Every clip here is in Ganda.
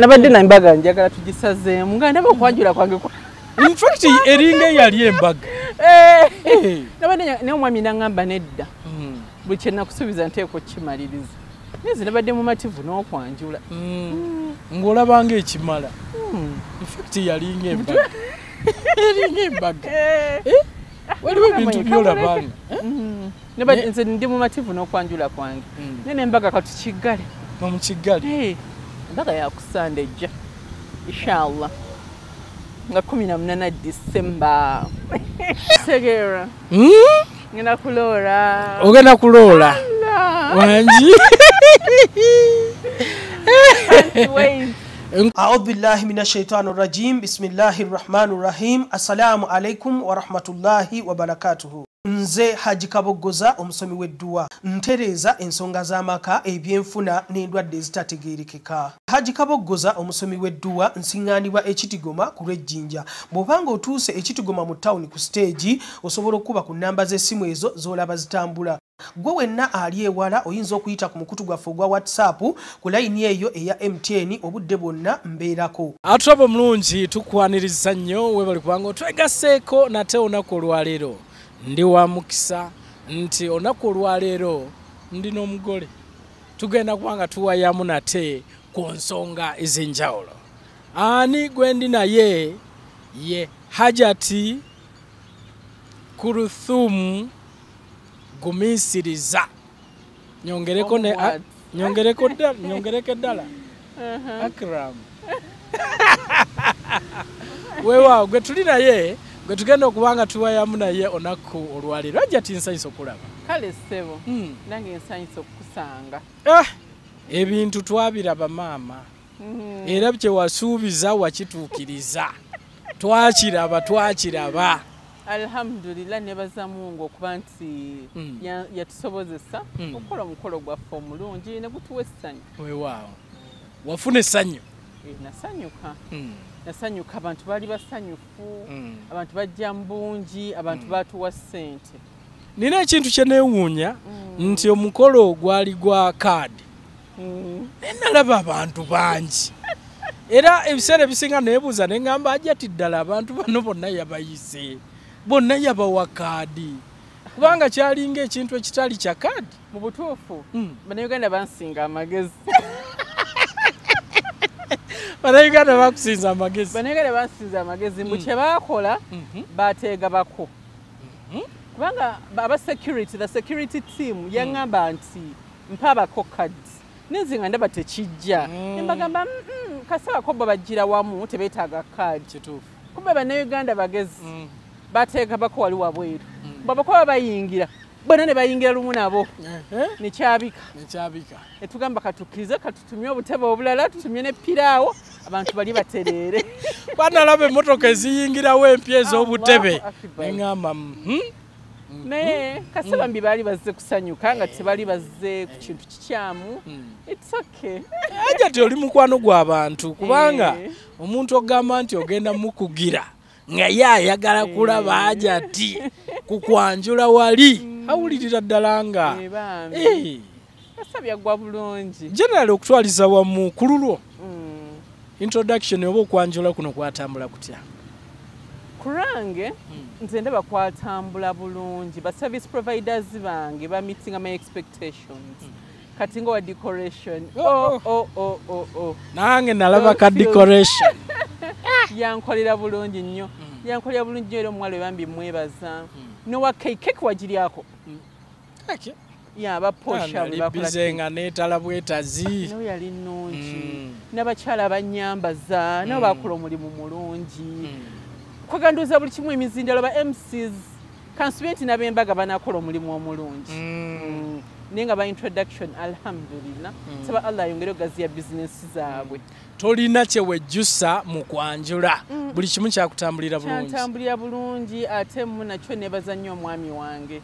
nabadde nambaga njagala tugisazeemu. Nga ndaba okwanjula kwange kwa- infact eringa eyali embaga. Eh, Eh. nabadde naye omwami naŋŋamba nedda. Mm. buli kyenakusuubiza nteeka okukimaliriza neze nabadde mumativu n'okwanjula. Ng'olabanga ekimala Hmm. infact yalinga embaga. Eringa embaga. Eh, waliwo ebintu byolabanga nze ndi mumativu n'okwanjula kwange. Naye nembaga katukiggale omukigali Eh, embaga yakusanda ejja inshallah nga 18 disemba segeera ngenda kuloora ogenda kuloola La. wangi Wait. أعوذ بالله من الشيطان الرجيم بسم الله الرحمن الرحيم السلام عليكم ورحمة الله وبركاته nze haji kaboggoza omusomi w'edduwa. Ntereeza ensonga z'amaka ebyenfuna n'endwadde ezitategeerekeka. Haji kaboggoza omusomi w'edduwa nsiŋŋaanibwa ekitigoma ku lw'ejjinja. Bw'obanga otuuse ekitigoma mu tawuni ku siteegi osobola okuba ku nnamba z'essimu ezo z'olaba zitambula. Gwe wenna ali ewala oyinza okuyita ku mukutu gwaffe ogwa whatsapp ku layini eyo eya mtn obudde bwonna mbeerako. Atulaba omulungi tukwaniriza nnyo webali kubanga otwegaseeko nate olunaku olwaleero ndi wa mukisa nti olunaku olwaleero ndi n'omugole. Tugenda kuba nga tuwayamu nate ku nsonga ez'enjawulo. Ani gwe ndi naye? Ye hajati kuruthumu gumiisiriza nyongereko ne nyongereko ddala nyongereko ddala. Akram. Weewaawo gwe tuli naye gwe tugenda okuba nga tuwayamu naye onaku olwaleero ajja tinsanyisa okulaba. Kale ssebo Hmm. nange nsanyisa okukusanga. Ah, ebintu twabiraba maama. Mhm. era kyewasuubiza wakituukiriza. Twakiraba twakiraba. Alhamdulillah nebaza mungu okuba nti Mm. ya- yatusobozesa okukola omukolo gwaffe omulungi ne gutuwa essanyu. Weewaawo. Wafuna essanyu? Eh, nasanyuka nasanyuka abantu baali basanyufu mm. abantu bajja mu bungi abantu batuwa ssente nina ekintu kye neewuunya Mm. nti omukolo gwali gwa kaadi Mm. nalaba abantu bangi era ebiseera ebisinga neebuuza neŋŋamba ajati ddala abantu bano bonna yabayise bonna yabawa kaadi kubanga kyalinga ekintu ekitali kya kaadi mu butuufu Mm. bannayuganda bansinga amagezi bannayuganda bakusinza amagezi bannayuganda bansinza amagezi mbu Mm. kye baakola Mhm. bateega bako. Kubanga ba- aba security the security team yaŋŋamba nti mpa abako cards nenze nga ndaba tekijja. Mm. embagamba "Mm, kasabako bo bagira wamu tebeetaaga kaadi kituufu. Kumbe bannayuganda bagezi Mm. bateeka bako wali wabweru. Bwabakuba bayingira bonna ne bayingira lumu nabo. Nekyabika netugamba katukkirize katutumye obutebe obulala tutumye ne piraawo abantu bali batereere banalaba emmotoka eziyingirawo empya ez'obutebe. Allahu Akbar. neŋŋamba mhm. naye kasaba mbi baali bazze kusanyuka nga tebali bazze ku kintu kikyamu. Mm. its okay. Ajati oli mukwano gw'abantu kubanga Eh. omuntu ogamba nti ogenda mukugira nga ye ayagala kulaba ajati kukwanjula wali awulirira ddala nga. Yaggwa bulungi. Generali okutwaliza wamu ku lulwo Mm. introduction oba okwanjula kuno kwatambula kutya? Kurange Mm. nze ndaba kwatambula bulungi. Ba service providers bange ba meeting my expectations. Kati nga wa decoration. Oh, oh, oh, nange nalaba ka decoration. Yankolera bulungi nnyo. Yankolera bulungi nnyo era omuwala webambi mwebaza. Nowa keikeke wagiryako Kake, yaba posha nali bize nga neetala bwetazi. Nawe yali nnungi. Mm. n'abakyala banyambaza nabo Mm. bakola omulimu mulungi. Kwaganduuza buli kimu emizindalo ba mcs kansube nti nab'embaga banakola omulimu omulungi. Mm. naye nga ba introduction alhamdulillah. Saba allah ayongere ogaziya bizinesi zaabwe. Tolina kyewejjusa mu kwanjula. Buli kimu kyakutambulira bulungi. Kyantambulira bulungi ate mu nakyo nebaza nnyo omwami wange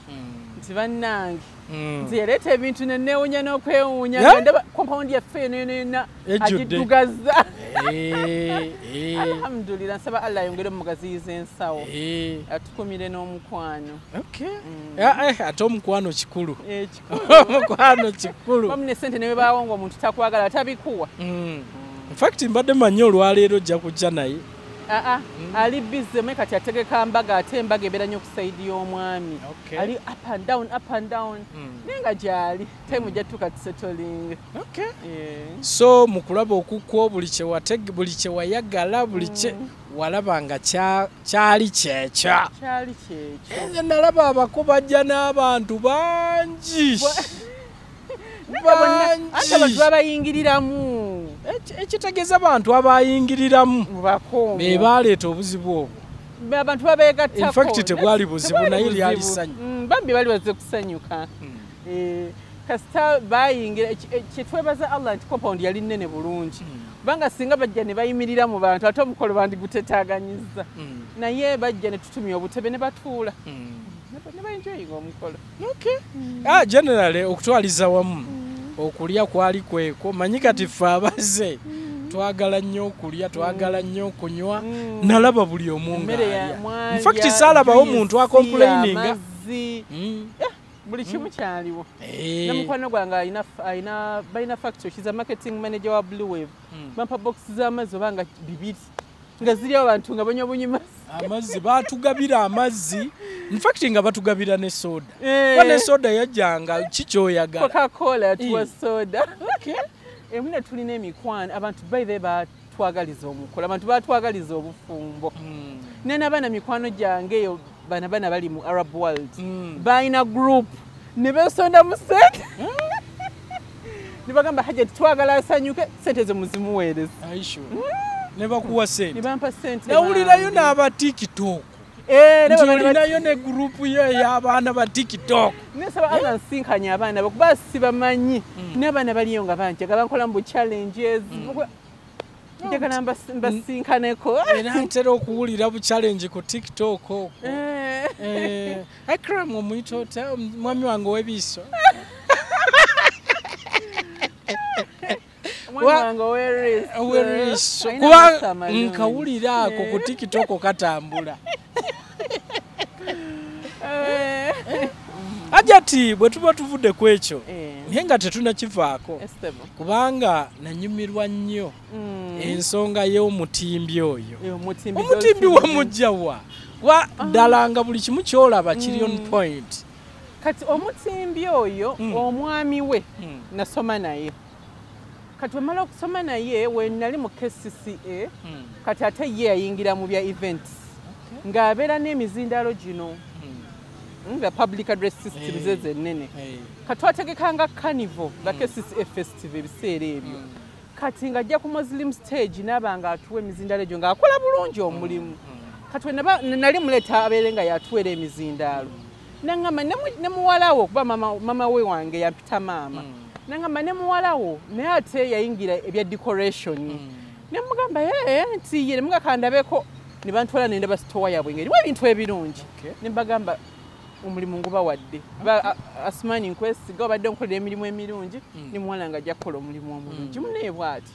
nti bannange. Mm. nti yaleeta ebintu nenewuunya n'okwewuunya nga ndaba compound yaffe eno eno yonna agiddugaza Eh, eh, alhamdulillah nsaba allah ayongere omugaziyiza ensawo. Eh. atukumire n'omukwano. Okay. Ah, eh, ate omukwano kikulu. Omukwano kikulu. Wamu ne sente ne webaawo ng'omuntu takwagala tabikuwa. Mm. infact mbadde manyi olwaleero ojja kujja naye aa ali bize me kati ategeka mbaga ate embaga ebeera nnyo ku saidi y'omwami. Okay. ali up and down up and down. Mm. naye nga gyali time gyatuuka tusettling okay. so mu kulaba okukwo buli kyewayagala buli kye walaba nga kya- kyali kyekyo nze nalaba abako bajja n'abantu bangi. Ate abantu bangi babayingiriramu ekitegeeza abantu abayingiriramu. Be baaleeta obuzibu obwo. Abantu babeegattako In fact, tebwali buzibu, naye lyali ssanyu. Mm, bambi bali baze kusanyuka. Eh, kasita bayingira kyetwebaza allah nti compound yali nnene bulungi. Kubanga singa bajja ne bayimirira mu bantu ate omukolo bandigutetaganyiza naye bajja ne tutumya obutebe ne batuula. Ne- ne baenjoyinga omukolo. Okay. Ah, generally okutwaliza wamu okulya kwali kweko. Manyi kati ffe abaze twagala nnyo okulya twagala nnyo okunywa. Nalaba buli omu emmere ya ngaalya mwalya, infact saalabawo muntu acomplaininga. amazzi. Mm. buli kimu kyaliwo. Eh. namukwano gwange alina alina balina factory kiza marketing manager wa blue wave. Bampa box z'amazzi oba nga bibiri nga ziriawo abantu nga banywa bunyuma amazzi batugabira amazzi. Infact nga batugabira ne soda. Eh. kuba ne soda yajjanga kikyoyagala Eh. emu ne tulina emikwano abantu baithe batwagaliza omukolo abantu batwagaliza obufumbo. Mm. nenabaana mikwano gyange eyo bana bana bali mu arab world. Mm. balina group. Ne besonda mu sente. Ne bagamba hajati twagala asanyuke sente ze muzimuweereza ne bakuwa sente. Nawulirayo n'aba tiktok. Eh, ne gurupu yo ey'abaana ba tiktok. Nesaba allah nsinkanye abaana bo kuba sibamanyi. N'abaana baliyo nga banjaga bankola mu challenges. Njagala mbas- mbasinkaneko era ntera okuwulira bu challenge ku tiktok okwo. Eh. Eh, akram omuyita ota mwami wange ow'ebiiso kuba amaaso amalungi. nkawulira ako ku tiktok katambula Eh. ajati bwe tuba tuvudde ku ekyo Eh. naye nga tetunakivaako kubanga nanyumirwa nnyo Mm. ensonga y'omutimbi oyo Eh, omutimbi omutimbi Dolphin. wamugjawa wa ddala nga buli kimu kyolaba kiri on point kati omutimbi oyo Mm. omwami we Mm. nasoma naye kati wemala okusoma naye wenali mu kcca Mm. kati ate ye yayingira mu bya events. Ng'abeera n'emizindaalo gino Mm. nga public address system ze zenene Hey. kati twategekanga carnival nga kcca festival ebiseera ebyo. Kati ng'ajja ku muslim stage n'aba nga atuwa emizindaalo egyo ng'akola bulungi omulimu. Kati nali muleeta abeere nga yatuweera emizindaalo naŋŋamba ne- ne muwalawo kuba mama mama we wange yampita maama. Mm. Naŋŋamba ne muwalawo naye ate yayingira ebya decoration. Ne mugamba nti ye ne mugakandabeko ne bantwala nendaba sitowa yaabwe nga erimu ebintu ebirungi? Ne mbagamba omulimu ngubawadde Ba- a- asumani nkwesiga obadde nkolera emirimu emirungi Mm. ne muwala nga ajja kukola omulimu omulungi. Munaye bw'ati.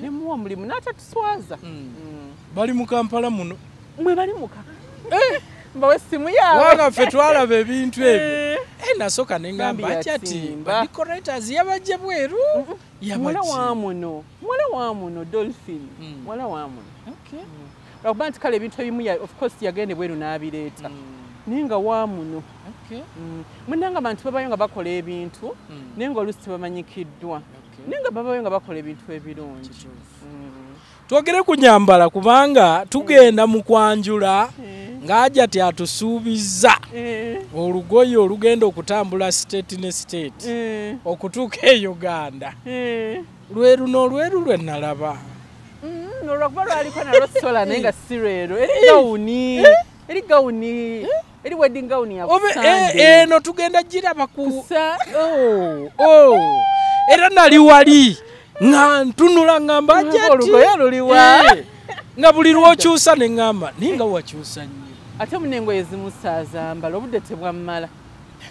Ne muwa omulimu n'atatuswaza. Mm. Mm. bali mu kampala muno. Mwe bali muka mbawe essimu yaabwe kubanga ffe twalaba ebintu ebyo. Eh. Eh, nasooka ne ŋŋamba Bambi ati ati yatimba. decorators yabajje bweru muwala yabajje wa muno muwala wa muno dolphin Mm. muwala wa muno Okay. lwakuba nti kale ebintu ebimu of course yagende bweru n'abireeta Mm. naye nga wa muno Okay. Mm. munanga abantu babayo nga bakola ebintu Mm. naye nga oluusi tebamanyikiddwa naye nga babayo nga bakola ebintu ebirungi. Mm. twogere ku nyambala kubanga tugenda mu kwanjula ng'ajja ti atusuubizza Eh, olugoye olugenda okutambula state ne state eh, okutuuka e uganda. Eh. lwe luno olweru lwe nalaba. Mm, olwakuba lwaliko nalwo sola naye nga si lwero eri gawuni. Eri gawuni. Eri wedding gawuni ya obe Sunday. e- eno tugenda giraba ku Oh, oh. era nali wali nga ntunula ŋŋamba luliwa. Eh, nga buli lwokyusa ne ŋŋamba naye nga wakyusa nnyo ate munengoye ezimu saazambala obudde tebwammala.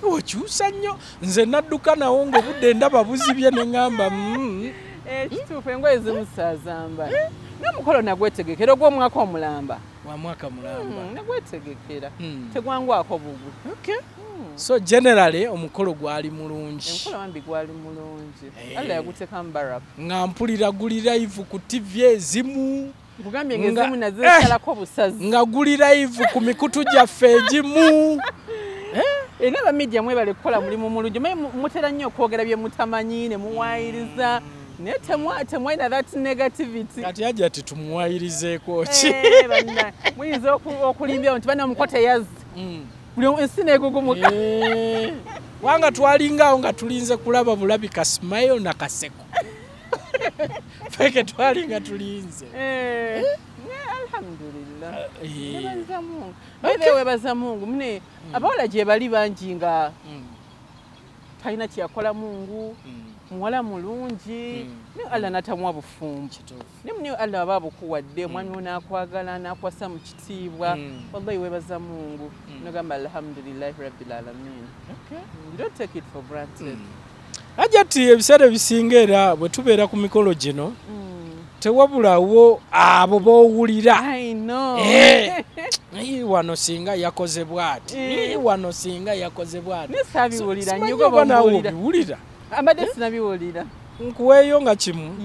Wakyusa nnyo? Nze nadduka nawo ng'obudde ndaba buzibye ne ŋŋamba mm. ekituufu engoye ezimu saazambala n'omukolo nagwetegekera ogw'omwaka omulamba. Wa mwaka mulamba Mm, nagwetegekera. Mm. tegwangwako bugwe Okay. Mm. so generally omukolo gwali mulungi. Emukolo wambi gwali mulungi. Eh. allah yaguteekamu baraka nga mpulira guli live ku tv ezimu nkugambye ngaezimu nazesalako busazi nga guli live ku mikutu gyaffe egimu. Era abamidia mwebale kukola mulimu mulungi. Maye mu- mutera nnyo okwogera bye mutamanyi ne muwayiriza naye temwa- temwalina that negativity. Kati ajja titumuwayirizeeko ki Eh, banna, muyinza oku- okulimbyawo nti bana omuko teyazi Mm. buli ensi negugumuka. Eh, wanga twalingaawo nga tulinze kulaba bulabi kasmile na kaseko feke twali nga tulinze. Eh, eh, alhamdulillah. Eh, Mungu. Mune abawala gye bali bangi nga mm, talina kyeyakola mungu mm, muwala mulungi Mm. naye allah natamuwa bufumbo. Kituufu. naye mune aba aba bukuwadde omwami wo nakwagala nakwasa mu kitiibwa. Mm. wallahi webaza mungu. Mm. nogamba alhamdulillahi rabbilalamin you don't take it for granted ajati ebiseera ebisinga era bwe tubeera ku mikolo gino Mm. tewabulawo abo bowulira I know. Eh. Wano singa yakoze bwati Eh. Wano singa yakoze bwati ne saabiwulira Simanyi nnyo oba naawe bambuulira obiwulira ambadde sinabiwulira nkuweeyo nga kimu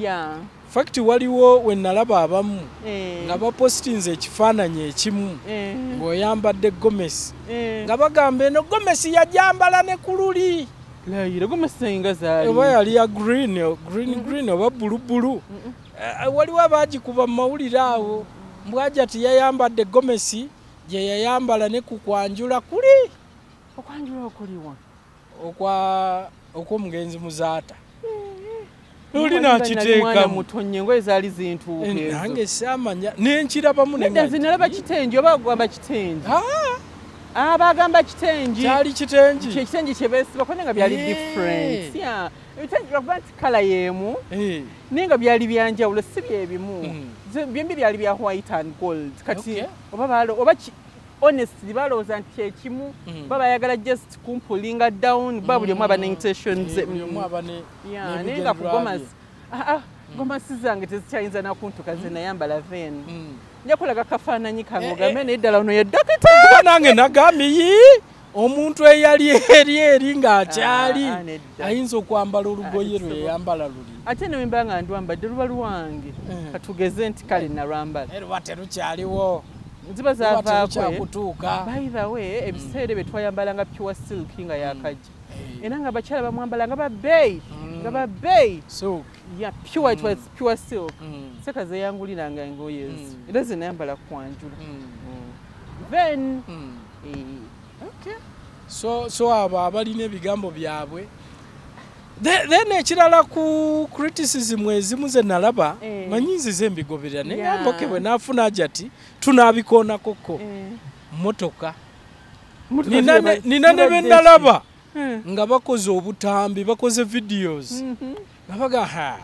fakiti waliwo we nalaba abamu Eh. nga bapositinze ekifaananyi ekimu Eh. ng'oyambadde gomesi Eh. nga bagamba eno gomesi yajambala ne ku luli layira gomesenga zaali? Oba yali ya green green green oba bulubulu. Eh, waliwo abagikuba mu mawulire awo. Mbwaja tiyayambadde gomesi gye yayambala ne ku kwanjula kuli. Okwanjula okuliwa okwa okw'omugenzi muzaata. Oli mwana nakiteekamu mutonye engoye zaali zintuuka Eh, nange ezo saamanya nenkirabamu nedda nze nalaba kitengi oba agamba kitengi abagamba kitengi. Kyali kitengi. Kyekitengi kyebesibako naye nga byali different. Ebitengi bakuba nti kala y'emu. Naye nga byali byanjawulo si byebimu. Ze- byembi byali bya white and gold. Kati oba honestly balowooza nti kyekimu Mhm. ba bayagala just kumpulinga down. Ba buli omu aba ne intentions buli omu aba ne- Yeah, naye nga ku gomasi. Ah, ah, gomasi zange tezikyayinza nakuntuka ze nayambala then Mm. njakulaga kafaananyi kange Eh, ogambe naye ddala ono ye dokita nange nagambye omuntu eyali eri eri ng'akyali Ah, ah, ayinza okwambala olugoye Ah, lwe yayambala luli. ate newemba nga ndwambadde luba lwange Mm. katugeze nti kale nalwambala. Luba terukyaliwo. Ziba eh. way ebiseera bye twayambalanga pure silk nga yakajja era nga abakyala bamwambala nga babeeyi Mm. nga babeeyi so ya pure it was pure silk. Mm, seka zeyanguliranga engoye ezo Mm. era zenayambala kwanjula. Mm, then mm. eh, Okay. so so abo abalina ebigambo byabwe. The- then ekirala ku criticism ezimu ze nalaba Eh. manyi nzize embigoberera naye Yeah. ngamboke bwe naafuna ajati tunaabikoonakoko eh, motoka motoka nina ne- nina Eh. nga bakoze obutambi bakoze videos. Mhm. nga baga ha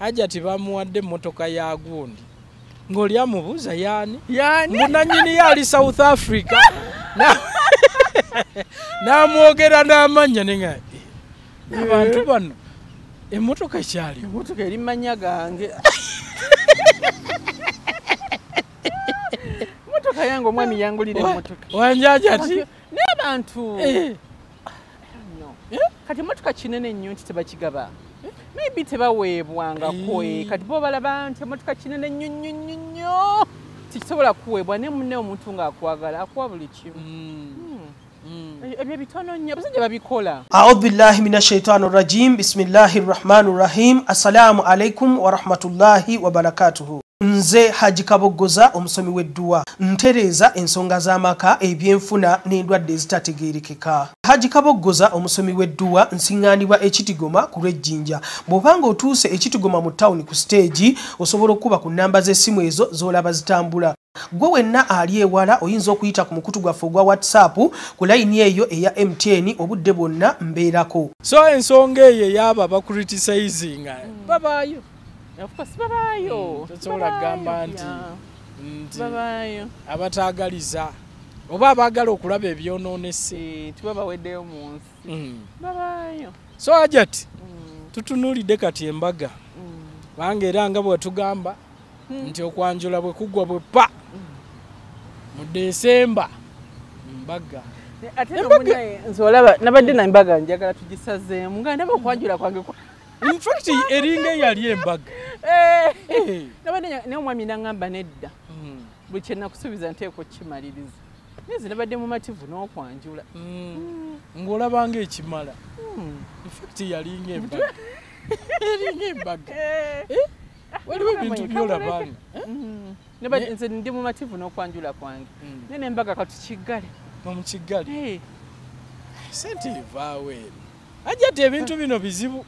ajati bamuwadde emmotoka ya gundi. Ng'oli amubuuza yaani? Munanyini yali south africa. Na- n'amwogera n'amanya nenga abantu bano emmotoka ekyaliwo emotoka eri mumanya gange motoka yange omwami yangulira emotoka wanjaja ti n'abantu Eh. Kati emotoka kinene nnyo nti tebakigaba. Maybe tebaweebwangako kati bo balaba nti emotoka kinene nnyo nnyo nnyo nnyo. Tikisobola kuweebwa naye munne omuntu ng'akwagala akuwa buli kimu. Mm, Hmm. mm. ebyo bitono nnyo abasajja babikola. Audhu billahi min ashaitani rajim bismillahi rrahmani rrahim assalamu alaikum warahmatullahi wabarakatuhu nze haji kaboggoza omusomi w'edduwa ntereeza ensonga z'amaka ebyenfuna n'endwadde ezitategeerekeka. Haji kaboggoza omusomi w'edduwa nsiŋŋaanibwa ekitigoma ku lw'ejjinja. Bw'obanga otuuse ekitigoma mu tawuni ku siteegi osobola okuba ku nnamba z'essimu ezo z'olaba zitambula. Gwe wenna ali ewala oyinza okuyita ku mukutu gwaffe ogwa whatsapp ku layini eyo eya mtn obudde bwonna mbeerako. So ensonga eyo eyabo abacriticinga babaayo. ofcourse babaayo. Mm, tosobola kugamba nti nti abataagaliza oba abaagala okulaba ebyonoonese tibabaweddeyo mu nsi. Mm. babaayo. So ajati Mm, tutunuulidde kati embaga. Bange era nga bwetugamba nti okwanjula bwe kuggwa bwe pa. Mu desemba mbaga ate nomunaye nze olaba nabadde nambaga njagala tugisazeemu nga ndaba okwanjula kwange kwa- infact eringa eyali embaga. Eh, Eh. nabadde nya- naye omwami naŋŋamba nedda. Mm. buli kyenakusuubiza nteeka okukimaliriza naye nze nabadde mumativu n'okwanjula. Mm. ng'olabanga ekimala Hmm. infact yalinga embaga. Eringa embaga. Eh, waliwo ebintu byolabanga nze ndi mumativu n'okwanjula kwange. Naye nembaga katukiggale omukigali Eh, sente evaawo eno. Ajja ti ebintu bino bizibu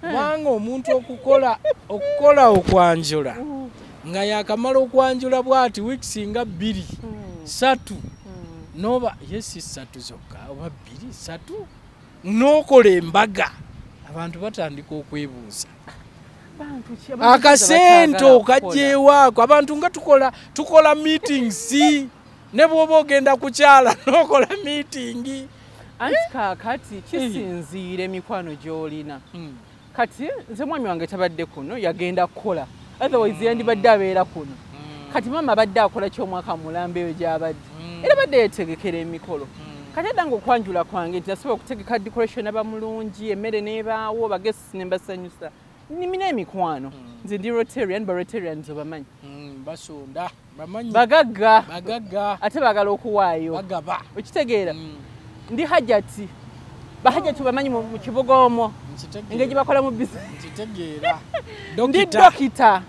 kubanga omuntu okukola okukola okwanjula. Mm, nga yakamala okwanjula bwati wiikisi nga bbiri mm, satu. Mm. noba yesi satu zokka oba bbiri satu. N'okola embaga. Abantu batandika okwebuuza. Akasente okajjeewaako abantu nga tukola tukola meetings. Ne bw'oba ogenda kukyala n'okola meeting. Anti kaakati kisinziira emikwano gy'olina kati nze mwami wange tabadde kuno yagenda kukola. Otherwise yandibadde abeera kuno. Kati maama abadde akola kyomwaka mulamba eyo gy'abadde. Era badde yeetegekera emikolo. Kati edda nga okwanjula kwange nti nasobola okutegeka decoration aba mulungi emmere n'ebaawo bagesi ne mbasanyusa. Nimina emikwano. Nze ndi rotarian ba rotarians obamanyi. Mm, basonda. Bagagga. Ate baagala okuwaayo. Okitegeera. Ndi hajati bahajati bamanyi mu kibuga omwo engeri bakola mu ndi dokita. Dokita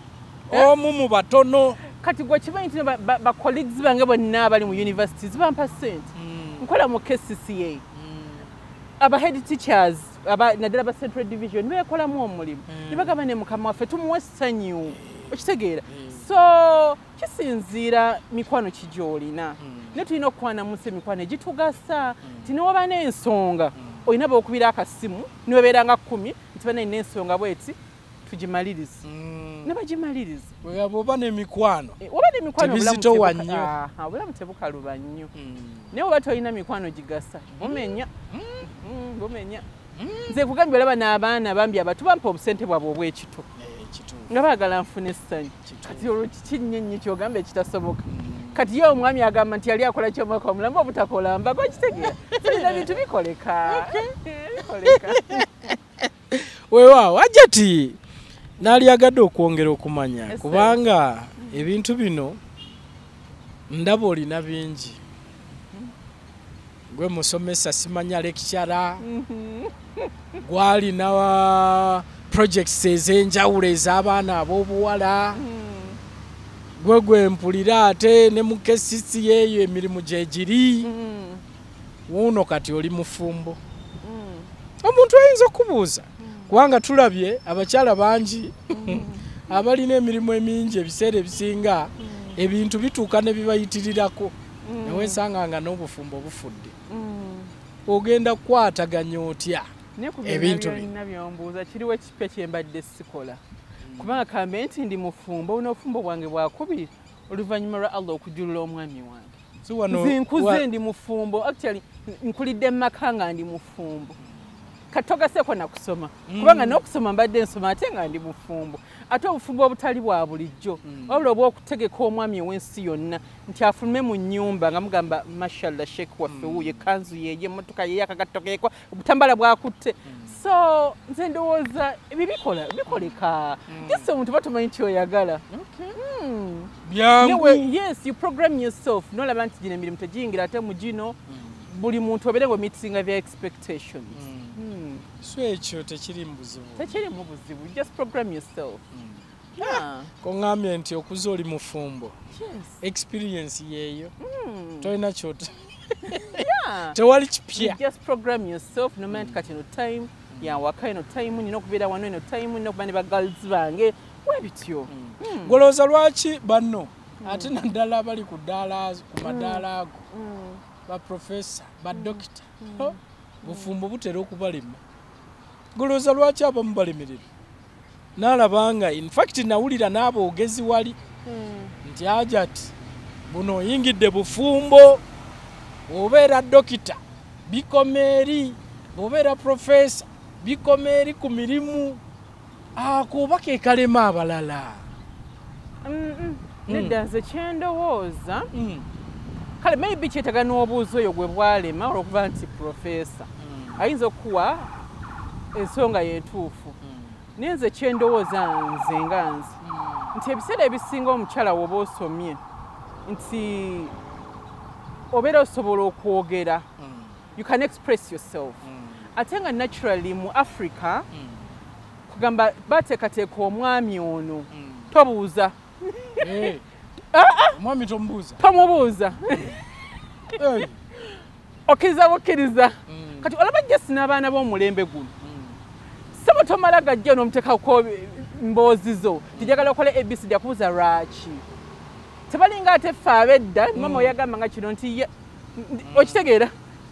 omu mu batono. Kati gwe kimanyi nti ba- ba- ba colleagues bange bonna abali mu universities bampa sente Mm, nkola mu kcca mm, aba head teachers naddala ba central division beekolamu omulimu. Mm. ne bagamba ne mukama waffe tumuwa essanyu. Okitegeera. Mm. so kisinziira mikwano ki gy'olina. Mm. naye tulina okukwanamusa emikwano egitugasa. Ti newoba n'ensonga olina bookubira akasimu niwebeera nga kkumi nti bana ina ensonga bweti tugimalirize mm. ne bagimaliriza Bwe oba n'emikwano. Eh, oba n'emikwano obulamu Tebizitowa nnyo. Aha, obulamu tebukaluba nnyo. Mm. naye oba tolina mikwano gigasa bumenya. Mm, bumenya. Nze kugambye olaba n'abaana bambi abatu bampa obusente bwabwe obwekito. Eh, nga baagala nfuna essanyu. Kati olwo kikinnyo nnyo kyogambe ekitasoboka kati ye omwami agamba nti yali akola kyomwaka omulamu obutakola mbaga okitegeera tulina bintu bikoleka. Weewaawo ajja ti? Naalyagadde okwongera okumanya kubanga ebintu bino ndaba olina bingi. Gwe musomesa simanya lekicara gwalina wa projects ez'enjawulo ez'abaana ab'obuwala gwe gwe mpulira ate ne mu kesisi eyo emirimu gye giri. Wuuno kati oli mufumbo. Omuntu ayinza okubuuza? Kubanga tulabye abakyala bangi. Abalina emirimu emingi ebiseera ebisinga ebintu bituuka ne bibayitirirako newesanga nga n'obufumbo bufudde ogenda kukwataganya otya? Ebintu kiriwo ekipya kyembadde sikola kubanga kambe nti ndi mufumbo buno obufumbo bwange bwakubiri oluvannyuma lwa allah okujulula omwami wange. Si wano nze nkuze wa- ndi mufumbo actually nkulidde mu maka nga ndi mufumbo. Katogaseko nakusoma. Kubanga n'okusoma mbadde nsoma ate nga ndi mufumbo. Ate obufumbo obutali bwa bulijjo. Wabula obwokutegeka omwami ow'ensi yonna nti afulume mu nnyumba nga mugamba mashallah sheek waffe wuyo ekanzu yeeye emmotoka yeeye akagatto keekwa obutambala bwakutte so nze ndowooza ebyo bikola bikoleka jese omuntu batumanyi kyoyagala Hmm. yes you program yourself. Nolaba nti gino emirimu tegiyingira ate mu gino. Buli muntu obeere ng'omitisinga bya expectations. Hmm. so ekyo tekiri mu buzibu. Tekirimu buzibu. Just program yourself. Yeah. koŋŋambye nti okuza oli mufumbo Yes. experience yeeyo. Hmm. tolina kyota Yeah. tewali kipya. Just program yourself nomanya nti kati eno time yawaka eno time nina okubeera wano eno time nina okuba ne bagirls bange. Webityo golowooza lwaki banno ate naddala abali ku ddaala ku madaala ago? Baprofesa badokita Oh, bufumbo butera okubalema golowooza lwaki abamu balemererwa naalaba nga infact nawulira n'aboogezi wali. Nti ajati buno oyingidde bufumbo bw'obeera dokita bikoma eri bw'obeera profesa bikoma eri ku mirimu ako oba ke kalema abalala. Mm, mm. nedda nze kyendowooza. Mm. kale maybe kyetaaga n'obuuzi oyo gwe bwalema olwokuba nti profesa ayinza okuwa ensonga yentuufu. Naye nze kyendowooza nze nga nze. Nti ebiseera ebisinga omukyala woba osomye nti obeera osobola okwogera. You can express yourself ate nga naturally mu africa kugamba bateekateeka omwami ono. Tobuuza. Eh. omwami tomubuuza. Tomubuuza. Eh. okkiriza bukkiriza. Mm. kati olaba jesi n'abaana b'omulembe guno. Sebo tomala gajja n'omuteekako mboozi zo. Tijagala okole abcd akubuuza lwaki? Tebalinga ate ffe abedda mama oyagamba nga kino nti ndi- okitegeera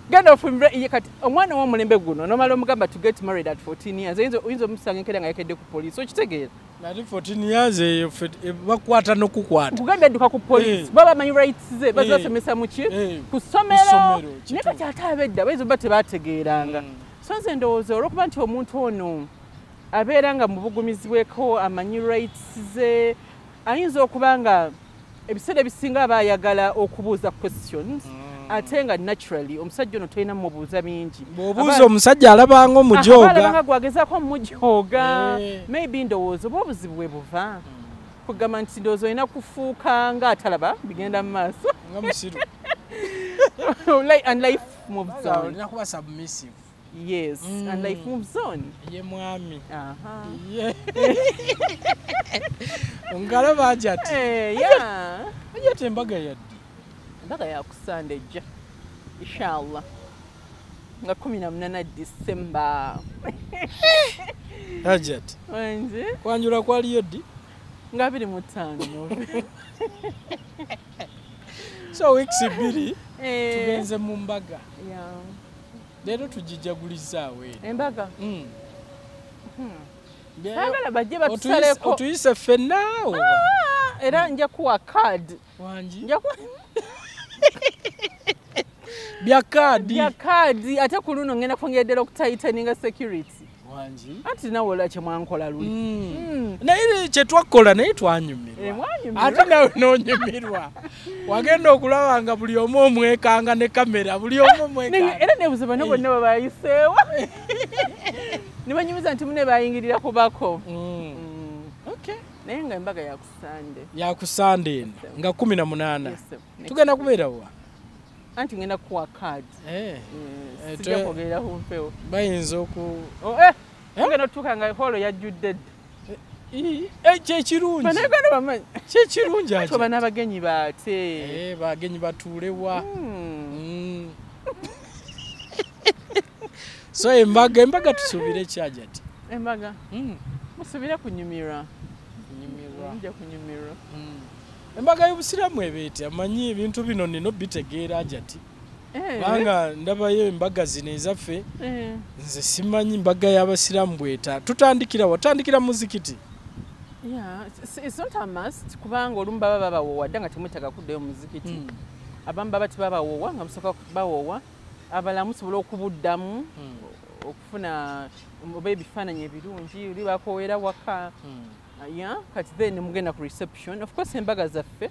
genda ofumbire kati omwana w'omulembe guno nomala omugamba to get married at 14 years oyinza- omusanga enkera nga yakedde ku poliisi okitegeera ate 14 years eyo ffe- e, bakwata n'okukwata nkugambye adduka ku poliisi Eh. baba bamanyi rights ze Eh. bazasomesa mu ki Eh. ku ssomero naye kati ate abedda bayinza oba tebategeeranga Mm. so nze ndowooza olwokuba nti omuntu ono abeera nga mu bugumizibweko amanyi rights ze ayinza okuba nga ebiseera ebisinga aba ayagala okubuuza questions ate nga naturally omusajja ono tolina mubuuza bingi bw'obuuza omusajja alabanga omujooga. Gwagezaako omujooga. Eh. maybe ndowooza oba obuzibu bwe buva. Kugamba nti ndowooza olina kufuuka nga atalaba bigenda mu maaso. And life moves on. yes and life Mm. moves on. Ye mwami. Aha. ye. Ngalaba aja ati. Eh, yeah. aja ati embaga yadde embaga yakusanda ejja inshallah. Nga 18 disemba aja ati wanze kwanjula kwaliyo ddi? Nga 25 so weeks bbiri Eh, tugenze mu mbaga. Leero tugijaguliza eno embaga? Mm. Leero saagala bajje batusaleko otuyise ffennaawo Ah, era nja kuwa card. Wangi nja ku- bya kaadi ya kaadi ate ku luno ngenda kwongera ddala okutayitaninga security. Wangi anti nawe olwa kyemwankola luli. Mm. Mm. naye kyetwakola naye Eh, twanyumirwa mwanyumirwa. ate nawe nonyumirwa. Wagenda okulaba nga buli omu omwekanga ne kamera buli omu Ne- omwekanga. era nebuza bano bonna babayiseewo ne banyumiza nti mune bayingirira kubako Mm. Naye nga embaga yakusande yakusanda eno nga kumi na munaana. Tugenda kubeerawa anti ngenda kuwa kaadi Eh, Eh, sijja kwogerera ku mpewo bayinza oku Oh, eh, otutuuka nga holo yajjudde dda kyekirungi kyekirungi ati. tyo bana abagenyi baate bagenyi batuulewa Mm. Mm. so embaga embaga tusuubire kyajati embaga? Musubire kunyumirwa Kunyumirwa. Nja kunyumirwa Mm. embaga y'obusiraamu ebeeti amanyi ebintu bino nino bitegeera jati Eh, kubanga ndabayo embaga zino ezaffe eh, nze simanyi embaga y'abasiraamu bweta tutandikira watandikira muzikiti? It's- not a must kubanga olumu baba babawoowa dda nga temwetaaga kuddayo mu muzikiti abamu baba tebabawoowa nga musooka bawoowa abalala musobola okubuddamu okufuna oba ebifaananyi ebirungi oli bakoweera waka ya kati then mugenda ku reception. Of course embaga zaffe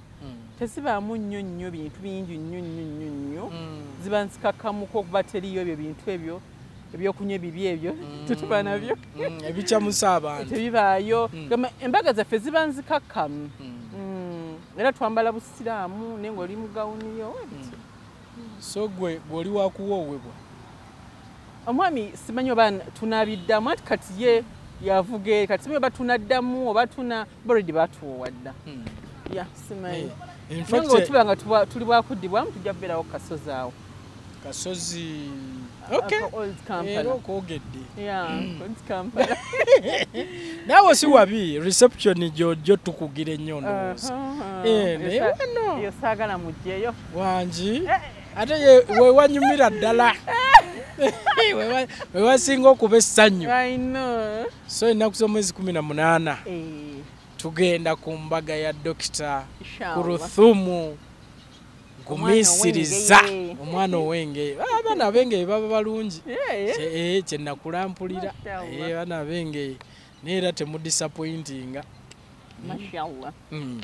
tezibaamu nnyo nnyo bintu bingi nnyo nnyo nnyo nnyo. Ziba nzikakkamuko okuba teriyo ebyo bintu ebyo ebyokunywa ebibi ebyo tetuba nabyo. Ebikyamusa abantu tebibaayo. Mm. embaga zaffe ziba nzikakkamu. Mm, era twambala busiraamu naye ngaoli mu gawuniyo webityo so gwe gweoli wakuwoowebwa omwami simanyi oba tunabiddamu ati kati ye yavuga eri kati simanyi oba tunaddamu oba tuna boredi batuwowa dda. Ya simanyi In naye ngaotuba nga tuba- tuli bwakuddibwamu tujja kubeerawo ku kasozi awo. Kasozi era kampala okwogedde. Kampala naawe si wabi reception gyojjo tukugira ennyo ndowooza. Eh, naye wano. wangi ate wewanyumira ddala Wewa- wewasinga okuba essanyu. So ennaku z'omwezi kumi na munaana Eh, tugenda ku mbaga ya dokita ku ruthumu gumiisiriza ow'Engeye. omwana ow'engeye. Ah, abaana ab'engeye baba balungi. Eh, kyenakulampulira Mashallah. Eh, abaana ab'engeye. Naye era temudisappointinga. Mashallah. Mm. Mm.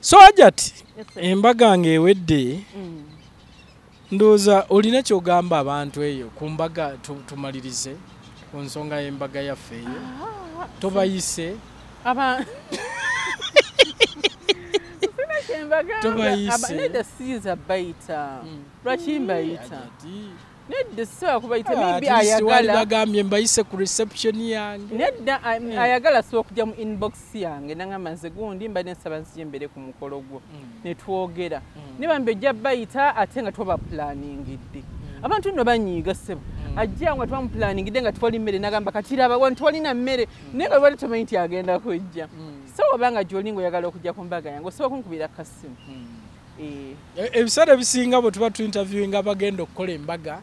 so ajati embaga ng'ewedde Mm. Ndowooza olina kyogamba abantu eyo ku mbaga tu- tumalirize ku nsonga y'embaga yaffe eyo. Tobayise. Tobayise. Bayita lwaki mbayita nedda sisobola kubayita "Ah, maybe at least wali ayagala bagambye mbayise ku reception yange. Nedda ay- ayagala asobola okujja mu inbox yange nangamba nze gundi mbadde nsaba nzija embere ku mukolo gwo. Ne twogera. Niba mbe ojja bayita ate nga twabaplaningidde abantu nno banyiiga ssebo. Ajja nga twamuplaningidde nga twali mmere nagamba katiraba wano twalina mmere. Naye nga lwali tomanyi nti agenda kujja. So obanga gyoli ngaoyagala okujja ku mbaga yange osobola kunkubira kasimu ebiseera ebisinga bwe tuba tuinterviewinga abagenda okukola embaga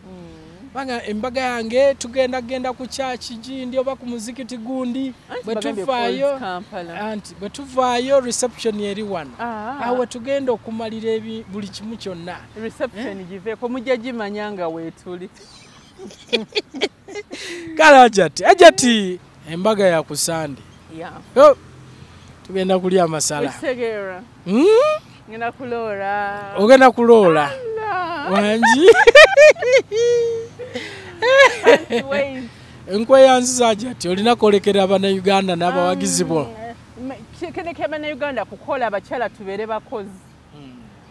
banga embaga yange tugenda genda ku kyaki gindi oba ku muzikiti gundi anti bwe bagambye tuvaayo Falls Kampala. anti bwe tuvaayo reception eri wano Ah. awe tugenda okumalira buli kimu kyonna reception giveeko mujja gimanya nga weetuli kale ajati ajati embaga ya ku sande. Yo, tugenda kulya. Mm? Ngenda kuloora ogenda kuloola La. wangi? Enkweyanziza ajati olina kwolekera abannauganda n'abawagizi bo. Kikeneka bannayuganda kukola abakyala tubeere bakozi.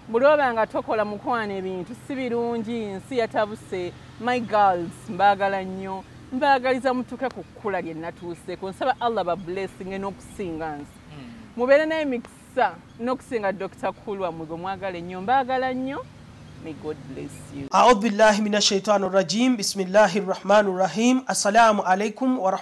Buli oba nga tokola mukwana ebintu si birungi nsi yatabuse. My girls mbaagala nnyo. Mbaagaliza mutuuke ku kkula lye natuuseeko nsaba allah bablessing n'okusinga nsi. Mubeere naye mikisa n'okusinga dr kulwa mwe gwe mwagala ennyo mbaagala nnyo. May god bless you. Audhu billahi minash shaitani rajim Bismillahir rahmanir rahim. assalamu alaikum wa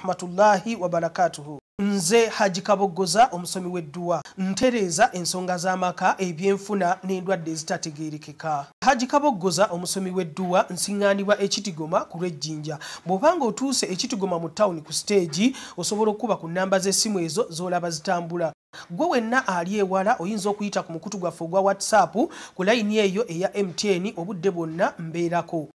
wabarakatuhu nze haji kaboggoza omusomi w'edduwa. Ntereeza ensonga z'amaka ebyenfuna n'endwadde ezitategeerekeka. Haji kaboggoza omusomi w'edduwa nsiŋŋaanibwa ekitigoma ku lw'ejjinja. Bw'obanga otuuse ekitigoma mu tawuni ku siteegi osobola okuba ku nnamba z'essimu ezo z'olaba zitambula. Gwe wenna ali ewala oyinza okuyita ku mukutu gwaffe ogwa whatsapp ku layini eyo eya mtn obudde bwonna mbeerako